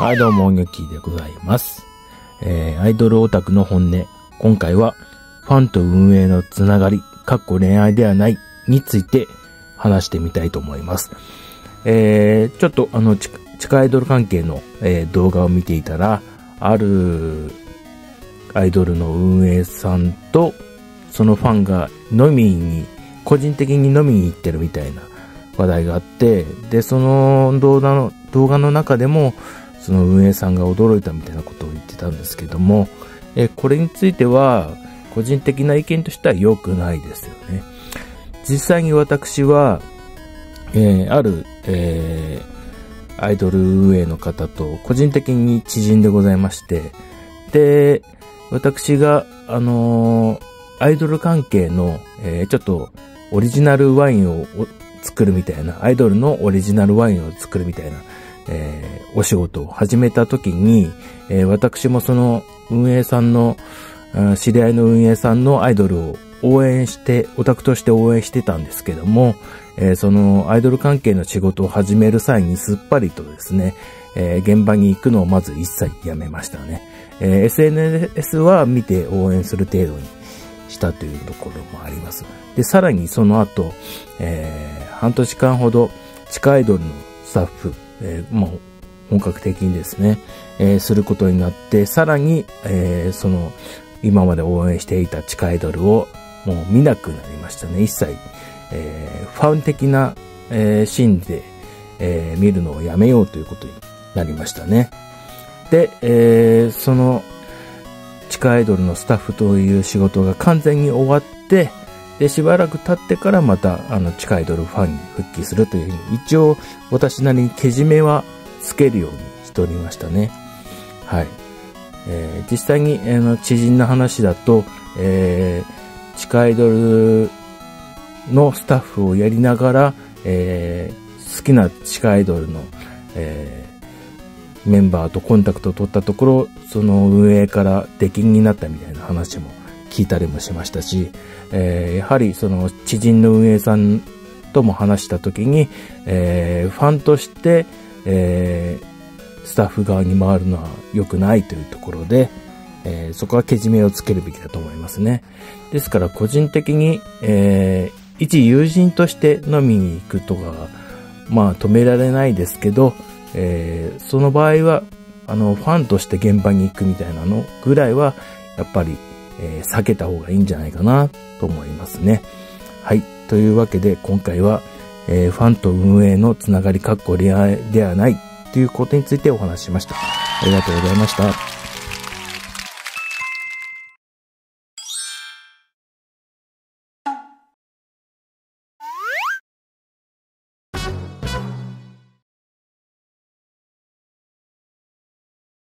はい、どうも、音楽でございます。えー、アイドルオタクの本音。今回は、ファンと運営のつながり、かっこ恋愛ではない、について話してみたいと思います。えー、ちょっと、あの、地地下アイドル関係の、えー動画を見ていたら、あるアイドルの運営さんと、そのファンが飲みに、個人的に飲みに行ってるみたいな話題があって、で、その動画の、動画の中でも、その運営さんが驚いたみたいなことを言ってたんですけども、えこれについては、個人的な意見としては良くないですよね。実際に私は、えーある、えーアイドル運営の方と個人的に知人でございまして、で、私が、あのーアイドル関係の、えちょっとオリジナルワインを作るみたいな、アイドルのオリジナルワインを作るみたいな、えーお仕事を始めた時に、えー私もその運営さんの、知り合いの運営さんのアイドルを応援して、オタクとして応援してたんですけども、えーそのアイドル関係の仕事を始める際にすっぱりとですね、えー現場に行くのをまず一切やめましたね。えー SNS は見て応援する程度にしたというところもあります。で、さらにその後、えー半年間ほど地下アイドルのスタッフ、えーもう本格的にですね、えーすることになって、さらに、えーその、今まで応援していた地下アイドルをもう見なくなりましたね。一切、えファン的な、えシーンで、え見るのをやめようということになりましたね。で、えその、地下アイドルのスタッフという仕事が完全に終わって、で、しばらく経ってからまた、あの、地下アイドルファンに復帰するというふうに、一応、私なりにけじめはつけるようにしておりましたね。はい。えー実際に、あの、知人の話だと、えー地下アイドルのスタッフをやりながら、えー好きな地下アイドルの、えーメンバーとコンタクトを取ったところ、その運営から出禁になったみたいな話も聞いたりもしましたし、えーやはりその知人の運営さんとも話した時に、えーファンとして、えースタッフ側に回るのは良くないというところで、えーそこはけじめをつけるべきだと思いますね。ですから個人的に、えー一友人として飲みに行くとか、まあ止められないですけど、えーその場合は、あの、ファンとして現場に行くみたいなのぐらいは、やっぱり、えー避けた方がいいんじゃないかなと思いますね。はい。というわけで、今回は、えーファンと運営のつながり、かっこ恋愛ではないということについてお話ししました。ありがとうございました。